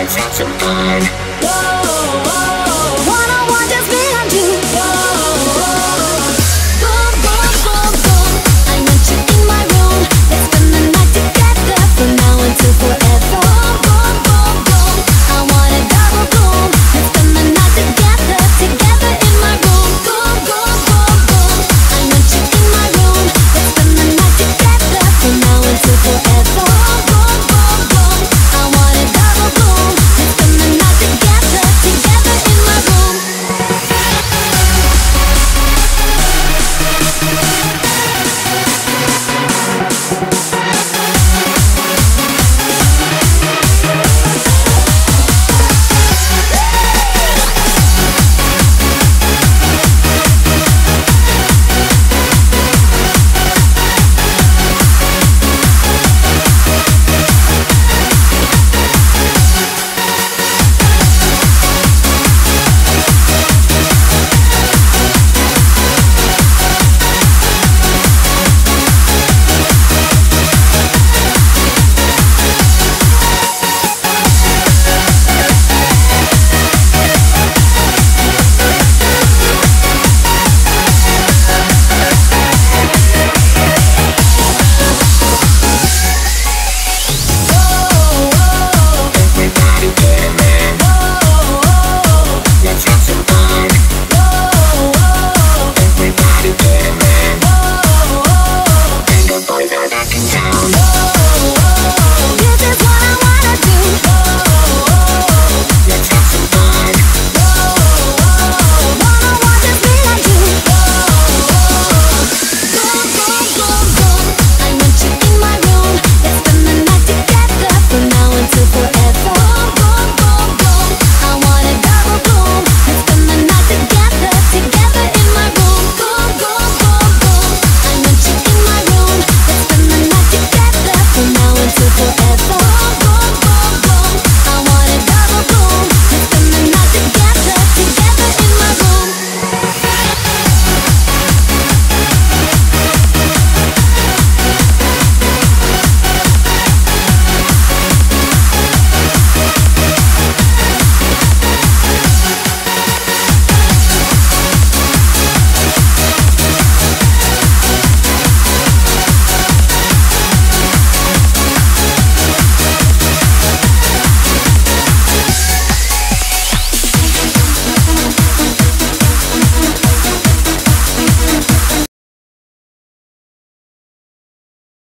let's have some fun. Whoa!